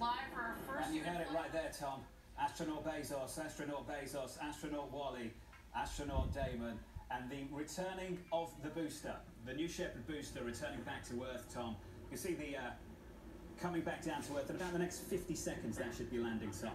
live for our first. And you heard it right there, Tom. Astronaut Bezos, astronaut Bezos, astronaut Wally, astronaut Daemen, and the returning of the booster, the New Shepard booster returning back to Earth, Tom. You see the uh, coming back down to Earth in about the next 50 seconds. That should be landing, Tom.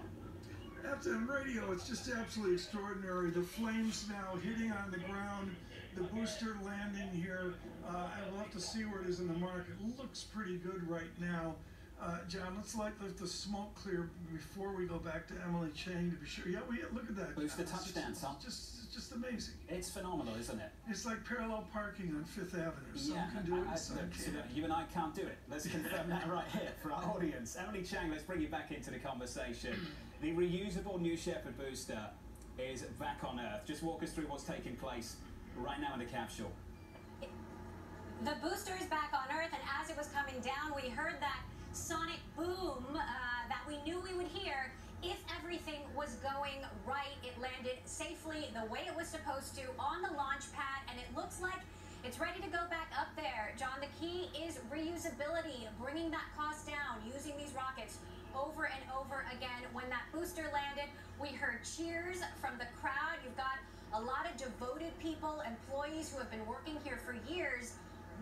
FM radio, it's just absolutely extraordinary. The flames now hitting on the ground, the booster landing here. Uh, I'll have to see where it is in the market. Looks pretty good right now. Uh, John, let's let the, the smoke clear before we go back to Emily Chang to be sure. Yeah, we look at that. Booster John. It's touchdown, just, Tom. Just, it's just amazing. It's phenomenal, isn't it? It's like parallel parking on Fifth Avenue. Some yeah, can do it, I- I- some look, so can't. you and I can't do it. Let's confirm that right here for our audience. Emily Chang, let's bring you back into the conversation. The reusable New Shepard booster is back on Earth. Just walk us through what's taking place right now in the capsule. The booster is back on Earth, and as it was coming down, we heard that sonic boom uh, that we knew we would hear if everything was going right. It landed safely the way it was supposed to on the launch pad, and it looks like it's ready to go back up there. John, the key is reusability, bringing that cost down, using these rockets over and over again. When that booster landed, we heard cheers from the crowd. You've got a lot of devoted people, employees who have been working here for years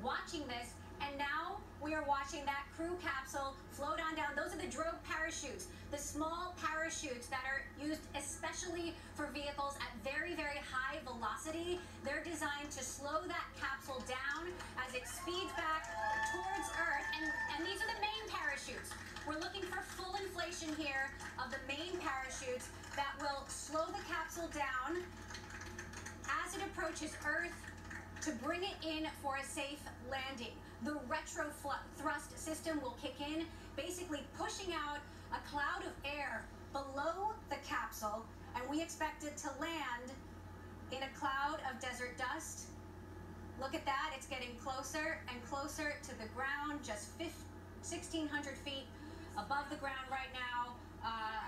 watching this. And now we are watching that crew capsule float on down. Those are the drogue parachutes, the small parachutes that are used especially for vehicles at very, very high velocity. They're designed to slow that capsule down as it speeds back towards Earth. And, and these are the main parachutes. We're looking for full inflation here of the main parachutes that will slow the capsule down as it approaches Earth to bring it in for a safe landing. The retro thrust system will kick in, basically pushing out a cloud of air below the capsule, and we expect it to land in a cloud of desert dust. Look at that, it's getting closer and closer to the ground, just 15, 1,600 feet above the ground right now. Uh,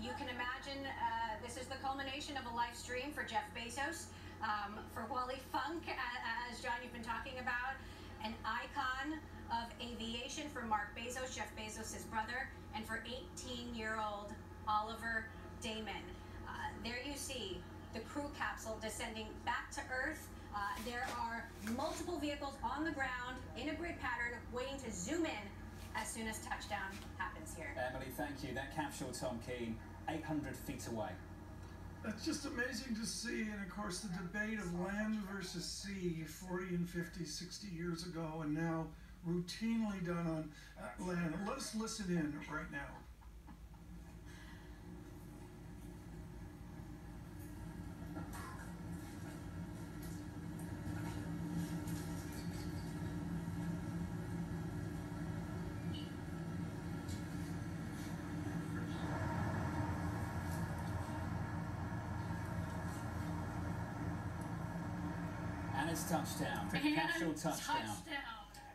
you can imagine uh, this is the culmination of a live stream for Jeff Bezos, um, for Wally Funk, as John, you've been talking about, an icon of aviation for Mark Bezos, Jeff Bezos' his brother, and for 18 year old Oliver Daemen. Uh, there you see the crew capsule descending back to Earth. Uh, there are multiple vehicles on the ground in a grid pattern waiting to zoom in as soon as touchdown happens here. Emily, thank you. That capsule, Tom Keene, 800 feet away. It's just amazing to see, and of course, the debate of land versus sea 40 and 50, 60 years ago, and now routinely done on uh, land. Let us listen in right now. And it's touchdown. And Capsule touchdown. touchdown.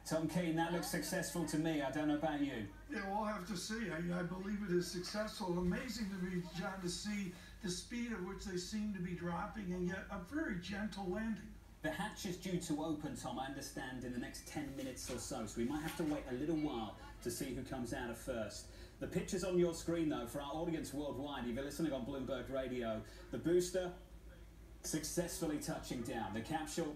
Tom Keene, that looks successful to me. I don't know about you. Yeah, we'll have to see. I, I believe it is successful. Amazing to me, John, to see the speed at which they seem to be dropping, and yet a very gentle landing. The hatch is due to open, Tom, I understand, in the next 10 minutes or so, so we might have to wait a little while to see who comes out of first. The picture's on your screen, though, for our audience worldwide. If you're listening on Bloomberg Radio, the booster successfully touching down. The capsule,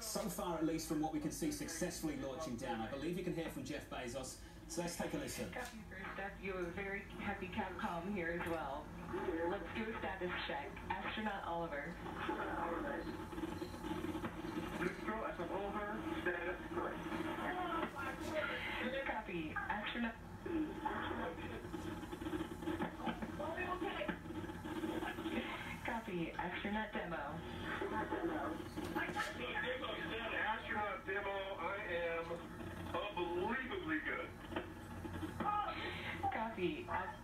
so far at least from what we can see, successfully launching down. I believe you can hear from Jeff Bezos, so let's take a listen. Copy first step. You have a very happy Capcom here as well. Let's do a status check. Astronaut Oliver. Neutral as an over, status correct. Copy. Astronaut. Copy. Astronaut demo. Astronaut demo, I am unbelievably good. Copy. As-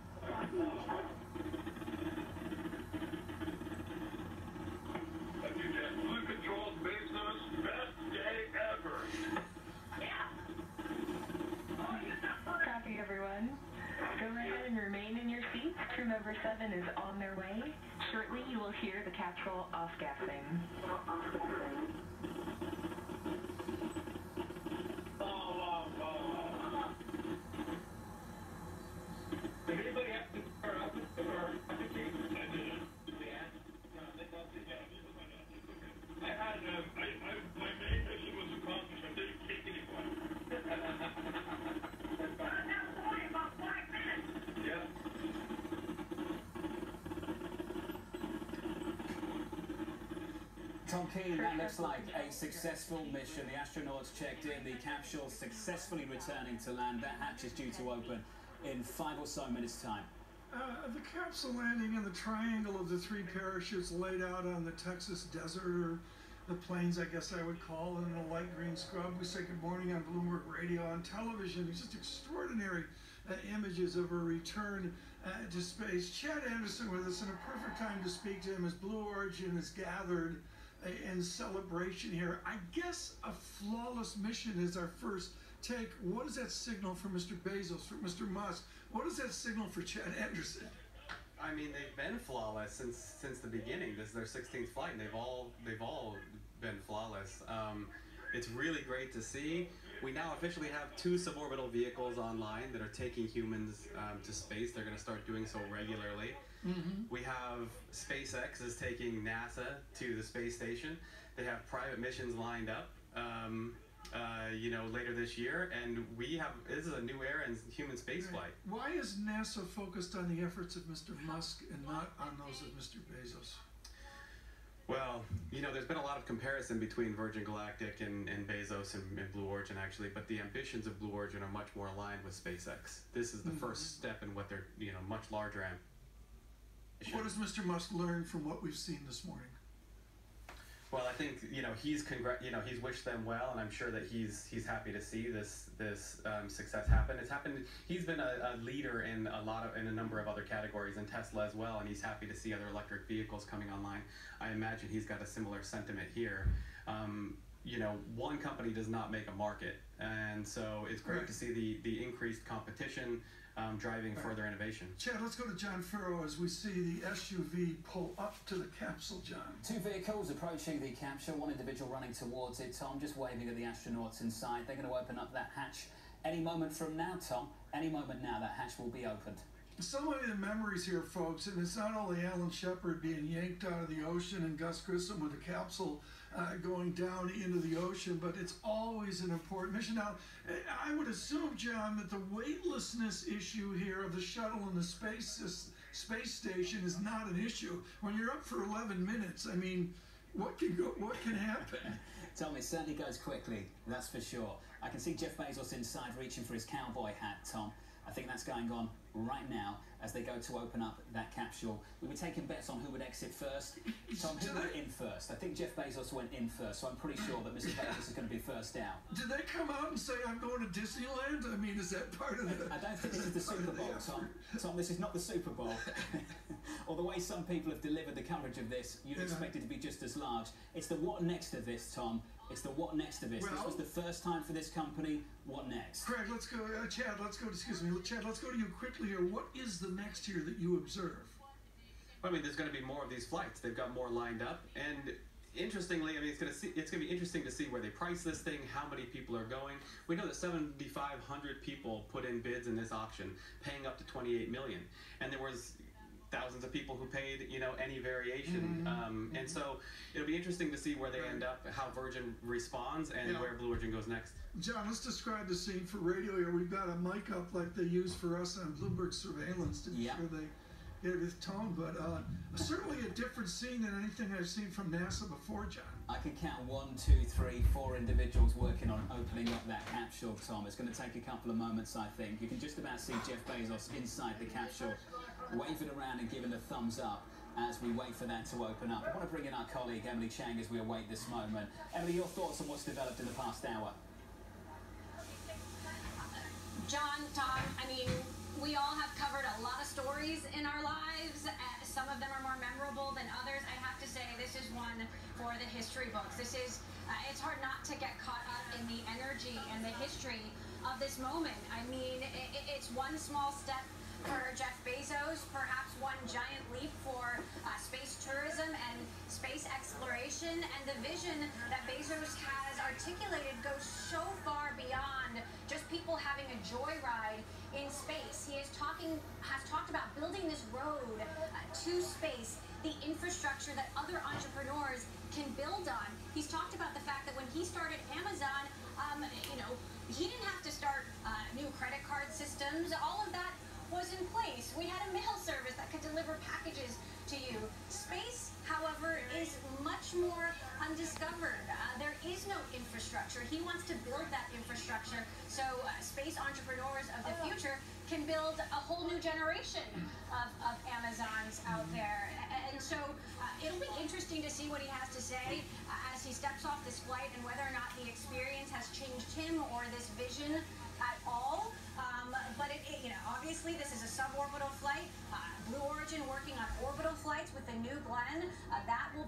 Thank you, Jeff. Blue Controls business, best day ever. Copy, everyone. Go ahead and remain in your seats. Crew member 7 is on their way. Hear the capsule off-gassing. Oh, Tom Keene, that looks like a successful mission. The astronauts checked in, the capsule successfully returning to land. That hatch is due to open in five or so minutes' time. Uh, the capsule landing in the triangle of the three parachutes laid out on the Texas desert, or the plains, I guess I would call it, in a light green scrub. We say good morning on Bloomberg Radio, on television. It's just extraordinary uh, images of a return uh, to space. Chad Anderson with us, and a perfect time to speak to him as Blue Origin is gathered in celebration here. I guess a flawless mission is our first take. What does that signal for Mr. Bezos, for Mr. Musk? What does that signal for Chad Anderson? I mean, they've been flawless since since the beginning. This is their 16th flight, and they've all they've all been flawless. Um, it's really great to see. We now officially have two suborbital vehicles online that are taking humans um, to space. They're going to start doing so regularly. Mm-hmm. We have SpaceX is taking NASA to the space station. They have private missions lined up. Um, uh, you know, later this year, and we have this is a new era in human spaceflight. Why is NASA focused on the efforts of Mr. Musk and not on those of Mr. Bezos? Well, you know, there's been a lot of comparison between Virgin Galactic and, and Bezos and, and Blue Origin, actually, but the ambitions of Blue Origin are much more aligned with SpaceX. This is the Mhm. first step in what they're, you know, much larger ambition. What does Mr. Musk learn from what we've seen this morning? Well, I think you know he's congr- you know he's wished them well, and I'm sure that he's he's happy to see this this um, success happen. It's happened. He's been a, a leader in a lot of in a number of other categories, in Tesla as well, and he's happy to see other electric vehicles coming online. I imagine he's got a similar sentiment here. Um, you know, one company does not make a market, and so it's great Right. to see the the increased competition um, driving Right. further innovation. Chad, let's go to John Farro as we see the SUV pull up to the capsule, John. Two vehicles approaching the capsule, one individual running towards it. Tom just waving at the astronauts inside. They're going to open up that hatch any moment from now, Tom. Any moment now, that hatch will be opened. So many of the memories here, folks, and it's not only Alan Shepard being yanked out of the ocean and Gus Grissom with the capsule uh, going down into the ocean, but it's always an important mission. Now, I would assume, John, that the weightlessness issue here of the shuttle and the space space station is not an issue. When you're up for 11 minutes, I mean, what can go? What can happen? Tom, it certainly goes quickly, that's for sure. I can see Jeff Bezos inside reaching for his cowboy hat, Tom. I think that's going on right now as they go to open up that capsule. We were taking bets on who would exit first. Tom, who went in first? I think Jeff Bezos went in first, so I'm pretty sure that Mr. Bezos is going to be first out. Did they come out and say, "I'm going to Disneyland"? I mean, is that part of the? I don't think this is the Super the Bowl. Tom. Tom, this is not the Super Bowl. or the way some people have delivered the coverage of this, you'd expect it to be just as large. It's the what next of this, Tom. It's the what next of this. this was the first time for this company. What next? Craig, let's go. Uh, Chad, let's go. Excuse me, Chad. Let's go to you quickly here. What is the next here that you observe? I mean, there's going to be more of these flights. They've got more lined up, and interestingly, I mean, it's going to see it's going to be interesting to see where they price this thing, how many people are going. We know that 7,500 people put in bids in this auction, paying up to 28 million, and there was thousands of people who paid, you know, any variation. Um, and so it'll be interesting to see where they end up, how Virgin responds, and Yeah. where Blue Origin goes next. John, let's describe the scene for radio here. We've got a mic up like they use for us on Bloomberg surveillance to be Yeah. sure they get it with tone, but uh, certainly a different scene than anything I've seen from NASA before, John. I can count one, two, three, four individuals working on opening up that capsule, Tom. It's going to take a couple of moments, I think. You can just about see Jeff Bezos inside the capsule, waving around and giving a thumbs up as we wait for that to open up. I want to bring in our colleague Emily Chang as we await this moment. Emily, your thoughts on what's developed in the past hour? John, Tom, I mean, we all have covered a lot of stories in our lives. Uh, some of them are more memorable than others. I have to say, this is one for the history books. This is, uh, it's hard not to get caught up in the energy and the history of this moment. I mean, i i- it's one small step for Jeff Bezos, perhaps one giant leap for uh, space tourism and space exploration. And the vision that Bezos has articulated goes so far beyond just people having a joyride in space. He is talking, has talked about building this road uh, to space, the infrastructure that other entrepreneurs can build on. He's talked about the fact that when he started Amazon, um, you know, he didn't have to start uh, new credit card systems. All of that was in place. We had a mail service that could deliver packages to you. Space, however, is much more undiscovered. Uh, there is no infrastructure. He wants to build that infrastructure so uh, space entrepreneurs of the future can build a whole new generation of, of Amazons out there. And so uh, it'll be interesting to see what he has to say uh, as he steps off this flight and whether or not the experience has changed him or this vision at all. Um, but it, it, you know, obviously this is a suborbital flight. Uh, Blue Origin working on orbital flights with the New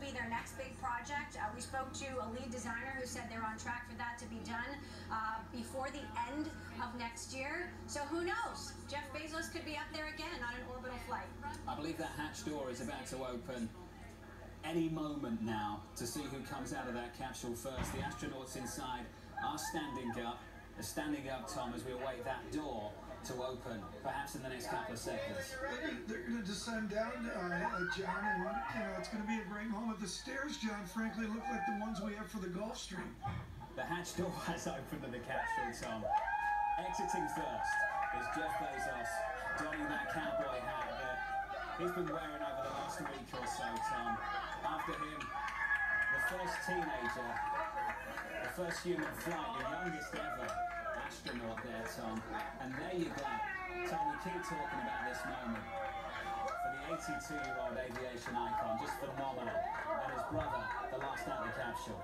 be their next big project. Uh, we spoke to a lead designer who said they're on track for that to be done uh, before the end of next year. So who knows? Jeff Bezos could be up there again on an orbital flight. I believe that hatch door is about to open any moment now to see who comes out of that capsule first. The astronauts inside are standing up. They're standing up, Tom, as we await that door to open, perhaps in the next couple of seconds. They're going to descend down, uh, uh, John, and you know it's going to be a great moment. The stairs, John, frankly, look like the ones we have for the Gulfstream. The hatch door has opened in the capsule, Tom. Exiting first is Jeff Bezos, donning that cowboy hat that he's been wearing over the last week or so, Tom. After him, the first teenager, the first human flight, the youngest ever astronaut there, Tom. And there you go. Tom, we keep talking about this moment. For the 82-year-old aviation icon, just phenomenal. And his brother, the last out of the capsule.